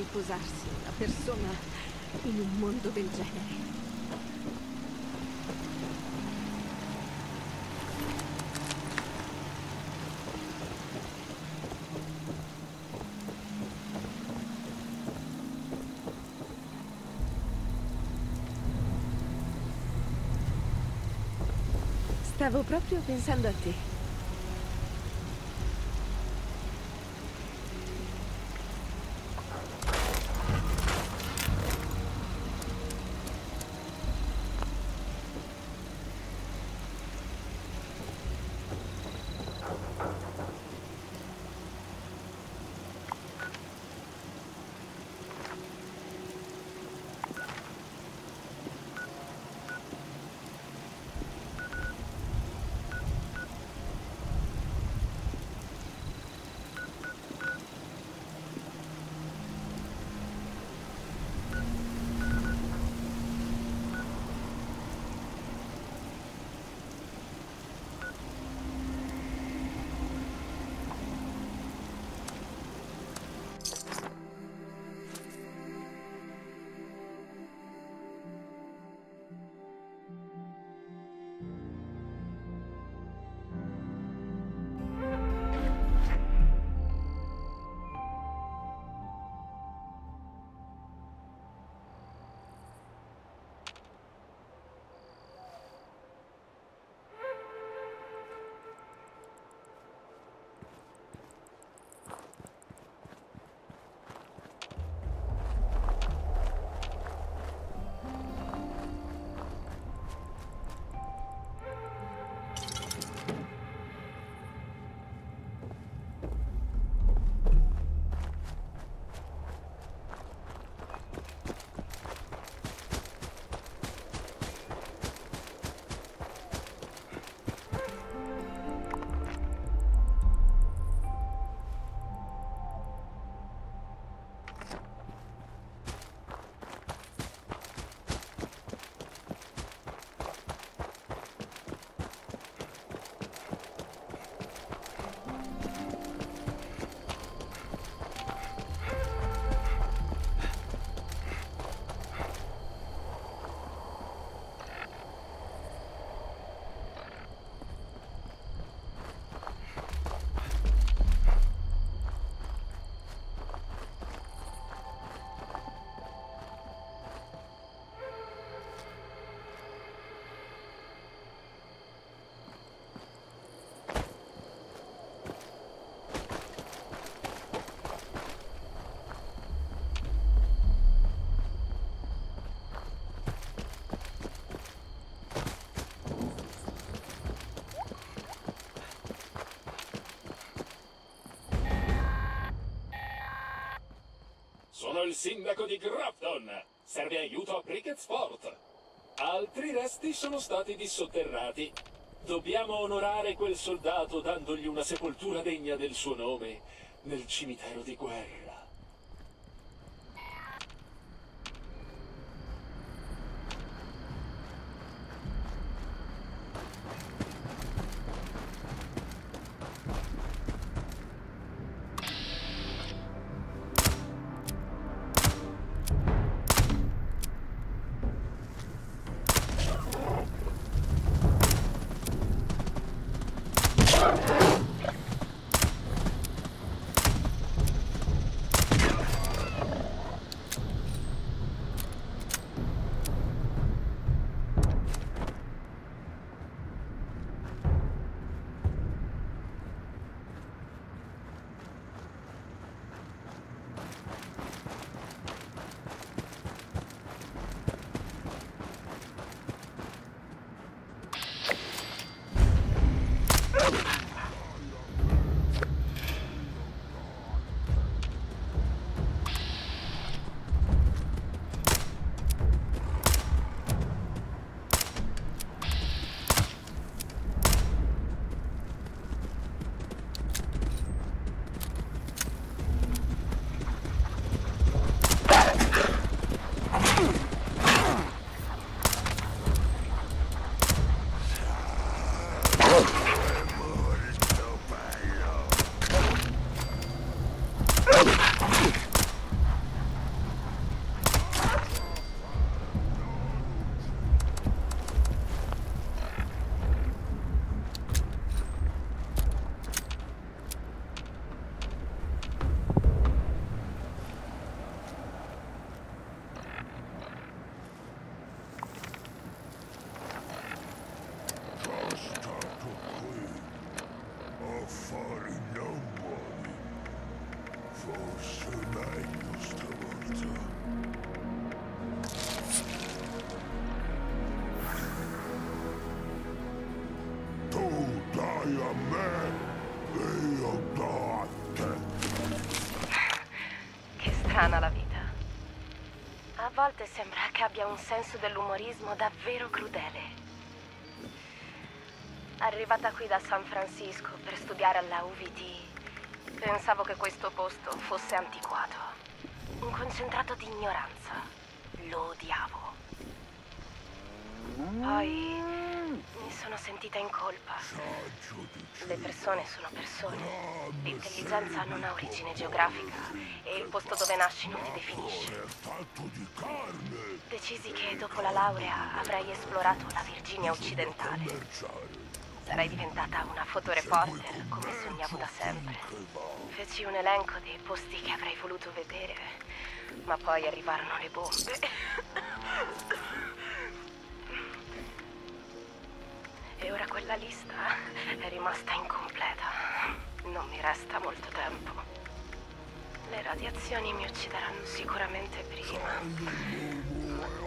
riposarsi una persona in un mondo del genere? Stavo proprio pensando a te. Sono il sindaco di Grafton. Serve aiuto a Cricket Sport. Altri resti sono stati dissotterrati. Dobbiamo onorare quel soldato dandogli una sepoltura degna del suo nome nel cimitero di guerra. Abbia un senso dell'umorismo davvero crudele. Arrivata qui da San Francisco per studiare alla UVD, pensavo che questo posto fosse antiquato. Un concentrato di ignoranza. Lo odiavo. Poi sono sentita in colpa. Le persone sono persone. L'intelligenza non ha origine geografica e il posto dove nasci non ti definisce. Decisi che dopo la laurea avrei esplorato la Virginia occidentale. Sarei diventata una fotoreporter come sognavo da sempre. Feci un elenco dei posti che avrei voluto vedere, ma poi arrivarono le bombe. E ora quella lista è rimasta incompleta. Non mi resta molto tempo. Le radiazioni mi uccideranno sicuramente prima.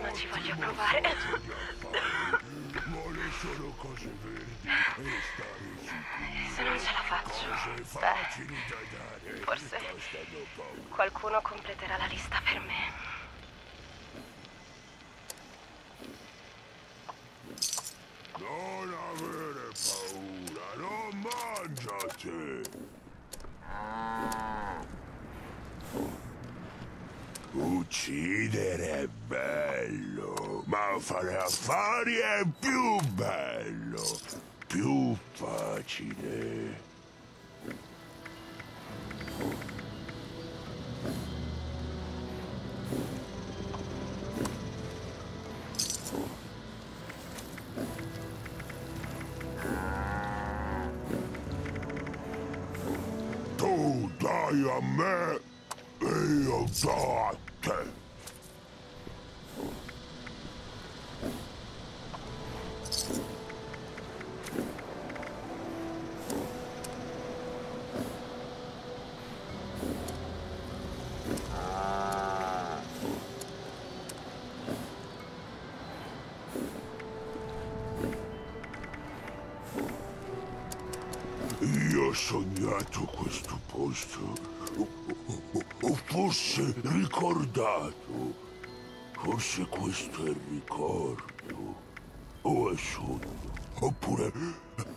Ma ci voglio provare. Vuole solo cose verdi e stare sicuro. Se non ce la faccio, beh, forse qualcuno completerà la lista per me. Non avere paura, non mangiate. Uccidere è bello, ma fare affari è più bello, più facile. Sognato questo posto. O, forse ricordato. Forse questo è il ricordo. O è sogno. Oppure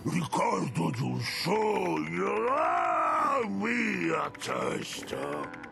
ricordo di un sogno. Ah, mia testa.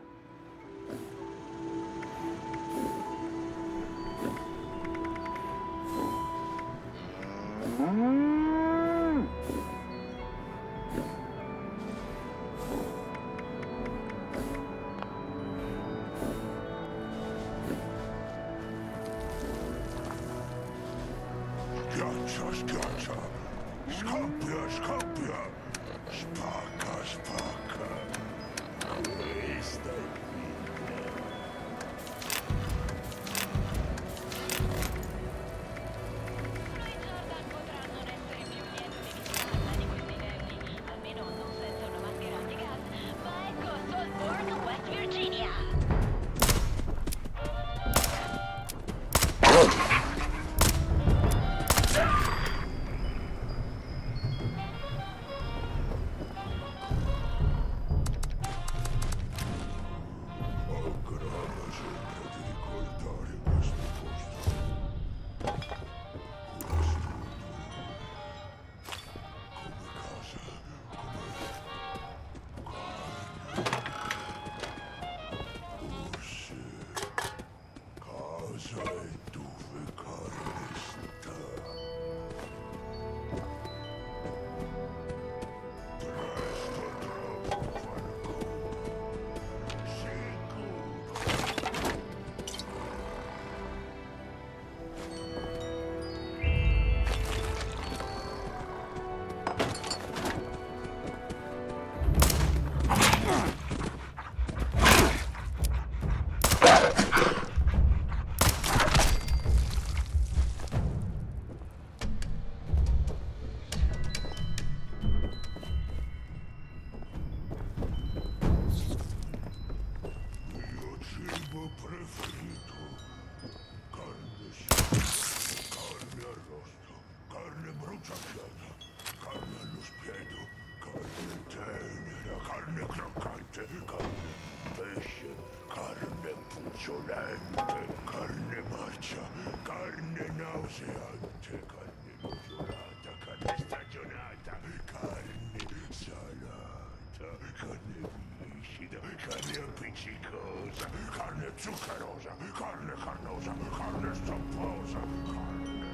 Zuccherosa, carne carnosa, carne stamposa, carne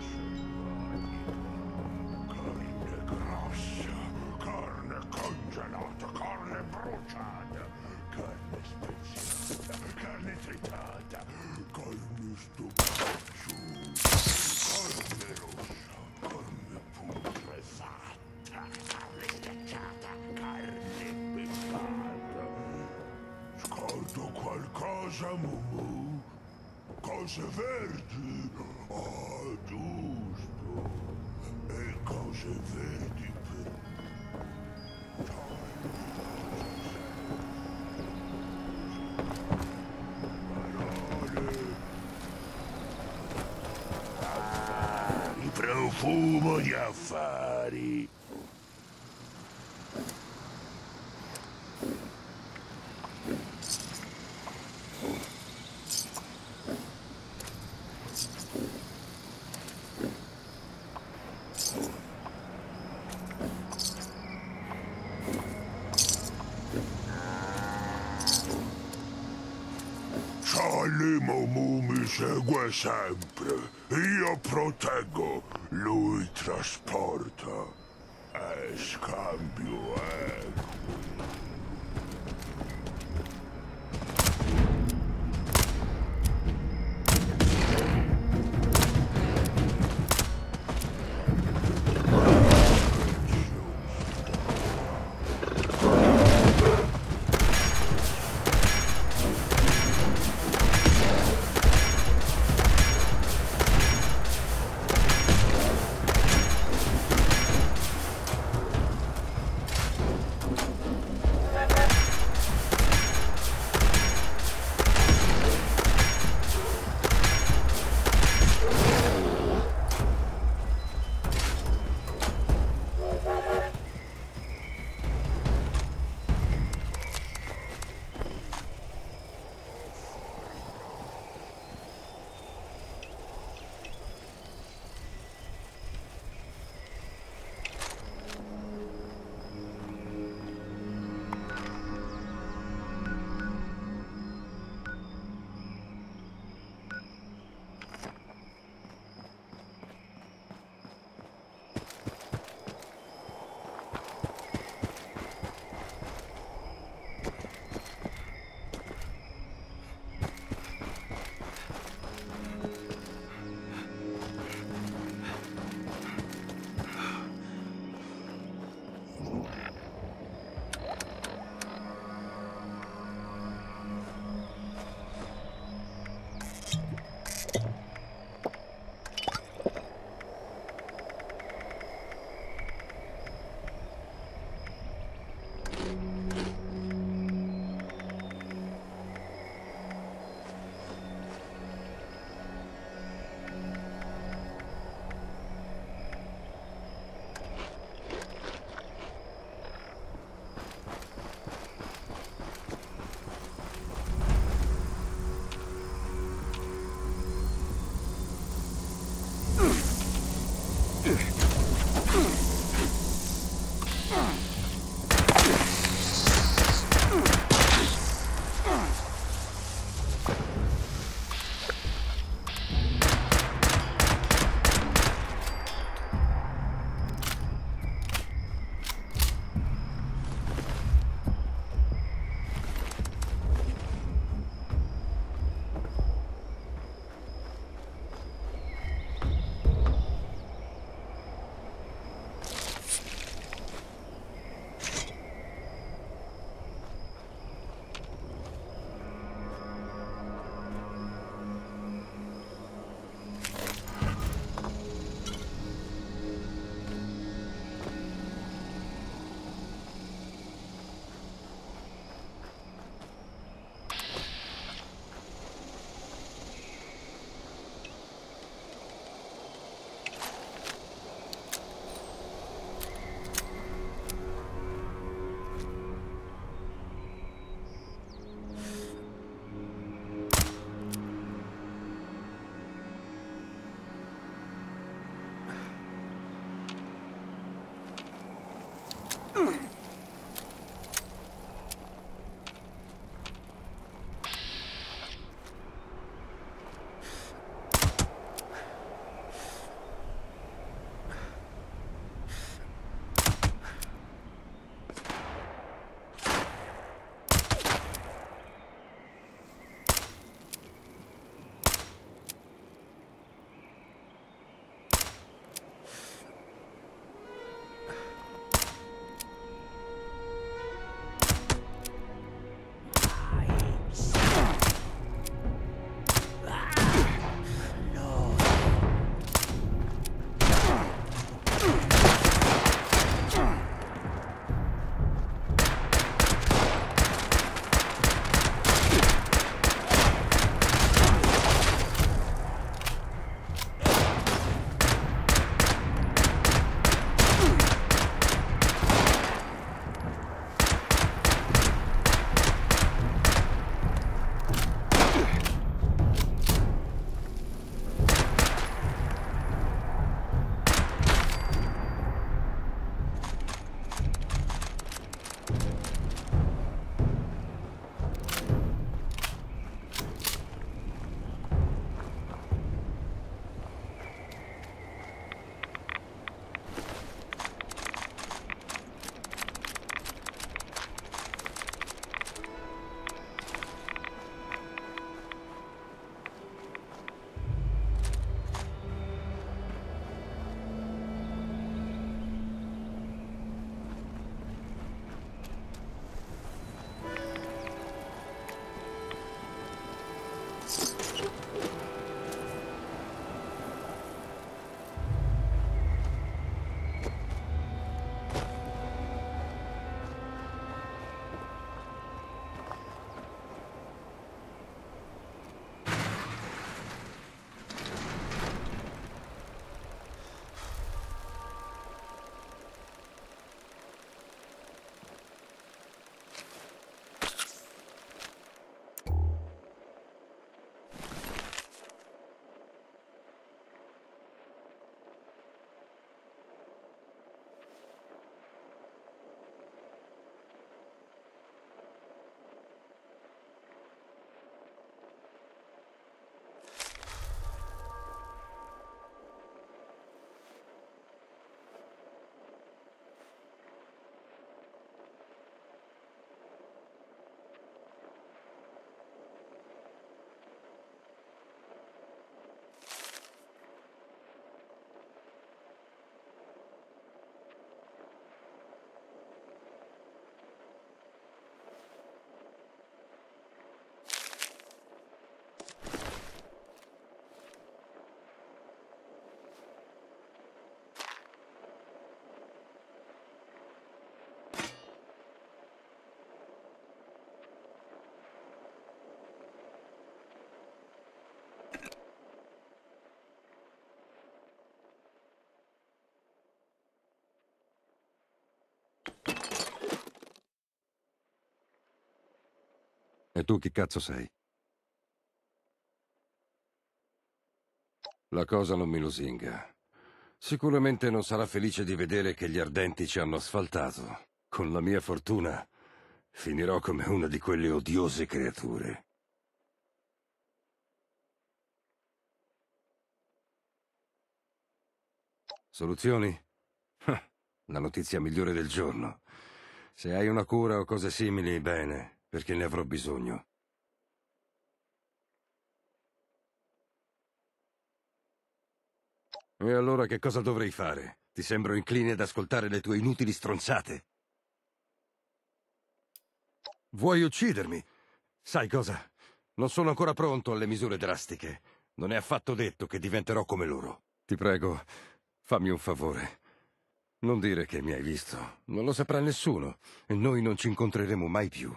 carne grassa, carne congelata, carne bruciata, carne speziata, carne tritata, carne stupacciuta, Cose verdi? Ah, giusto. E cose verdi per... Parole. Ah, il profumo di affari. Segue sempre. Io proteggo, lui trasporta. E scambio equo. E tu chi cazzo sei? La cosa non mi lusinga. Sicuramente non sarà felice di vedere che gli ardenti ci hanno asfaltato. Con la mia fortuna finirò come una di quelle odiose creature. Soluzioni? La notizia migliore del giorno. Se hai una cura o cose simili, bene, perché ne avrò bisogno. E allora che cosa dovrei fare? Ti sembro incline ad ascoltare le tue inutili stronzate? Vuoi uccidermi? Sai cosa? Non sono ancora pronto alle misure drastiche. Non è affatto detto che diventerò come loro. Ti prego, fammi un favore. Non dire che mi hai visto. Non lo saprà nessuno e noi non ci incontreremo mai più.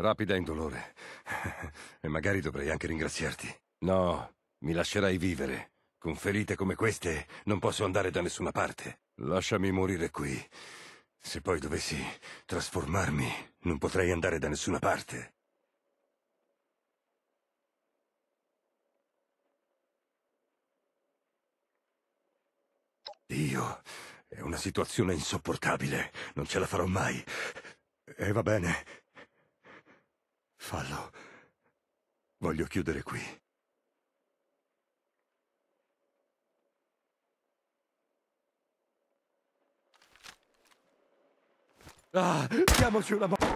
Rapida e indolore. e magari dovrei anche ringraziarti. No, mi lascerai vivere. Con ferite come queste non posso andare da nessuna parte. Lasciami morire qui. Se poi dovessi trasformarmi, non potrei andare da nessuna parte. Dio, è una situazione insopportabile. Non ce la farò mai. E va bene. Fallo. Voglio chiudere qui. Ah, diamoci una mo-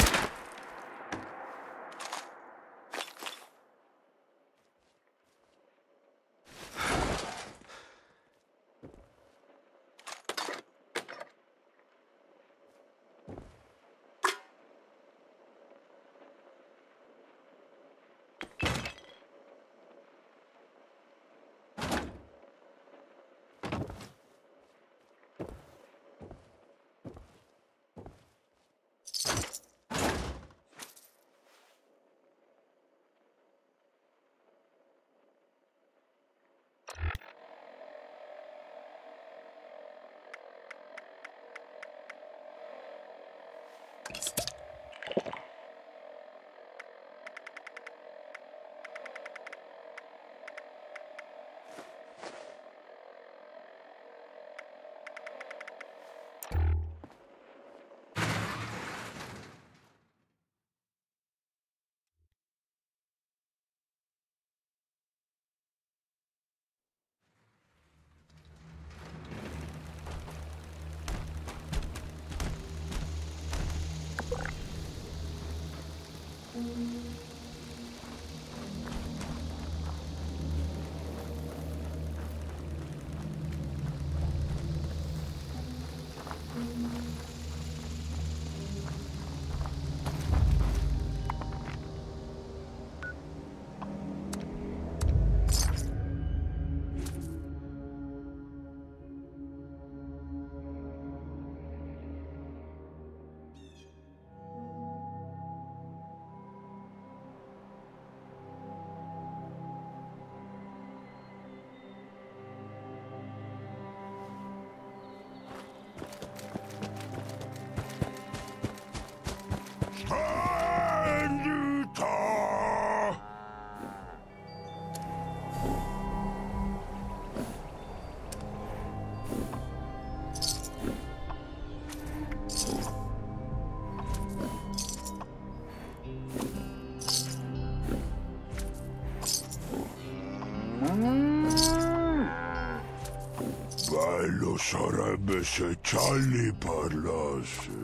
se Charlie parlasse.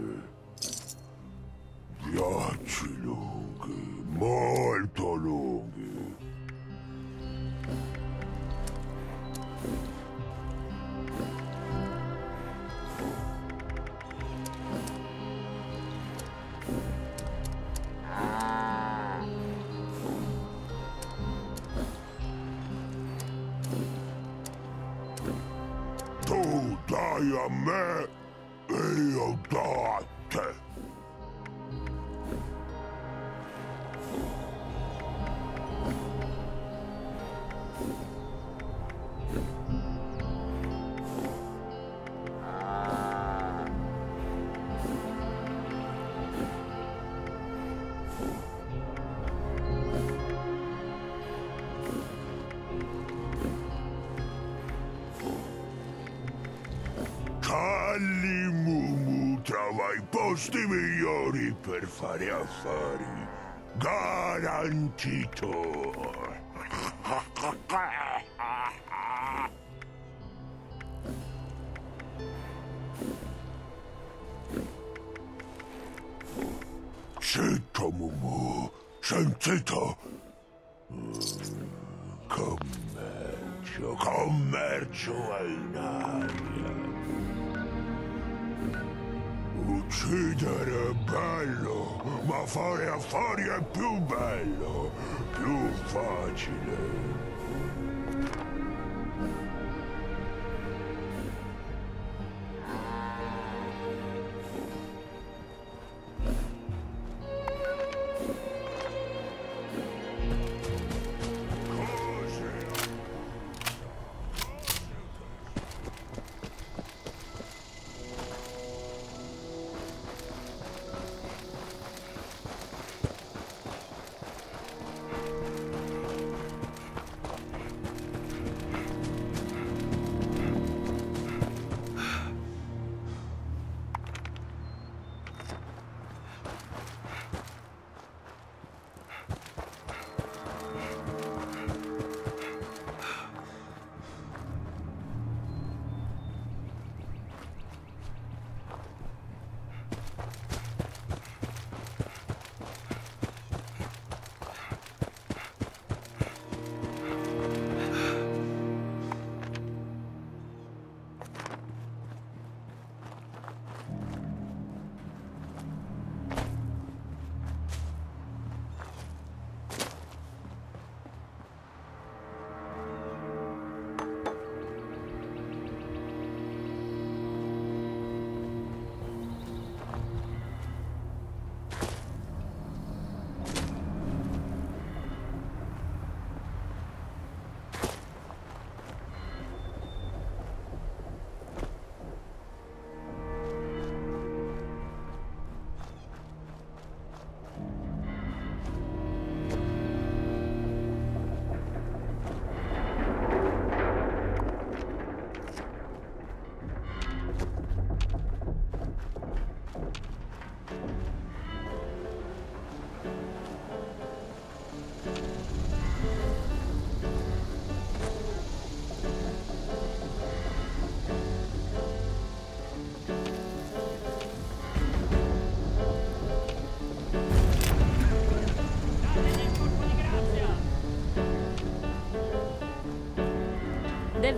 Posti migliori per fare affari. Garantito. Fare affari è più bello, più facile.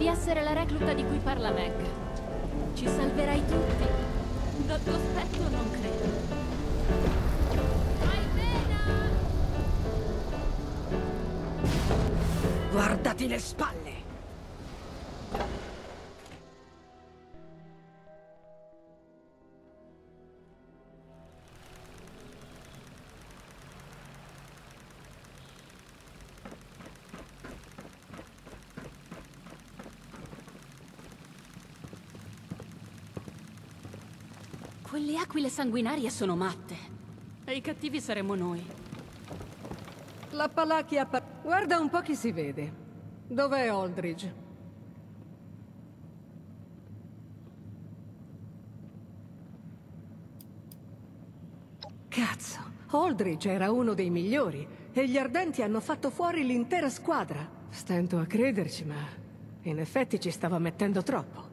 Devi essere la recluta di cui parla Meg. Ci salverai tutti? Dal tuo aspetto non credo. Guardati le spalle! Quelle aquile sanguinarie sono matte. E i cattivi saremmo noi. La Palachia... Pa- Guarda un po' chi si vede. Dov'è Aldridge? Cazzo, Aldridge era uno dei migliori e gli Ardenti hanno fatto fuori l'intera squadra. Stento a crederci, ma in effetti ci stava mettendo troppo.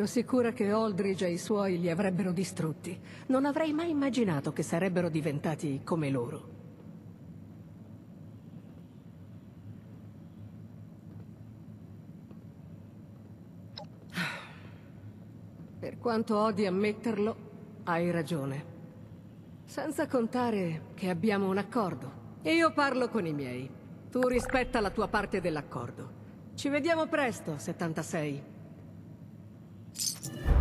Ero sicura che Aldridge e i suoi li avrebbero distrutti. Non avrei mai immaginato che sarebbero diventati come loro. Per quanto odi ammetterlo, hai ragione. Senza contare che abbiamo un accordo. Io parlo con i miei. Tu rispetta la tua parte dell'accordo. Ci vediamo presto, 76. Thank you.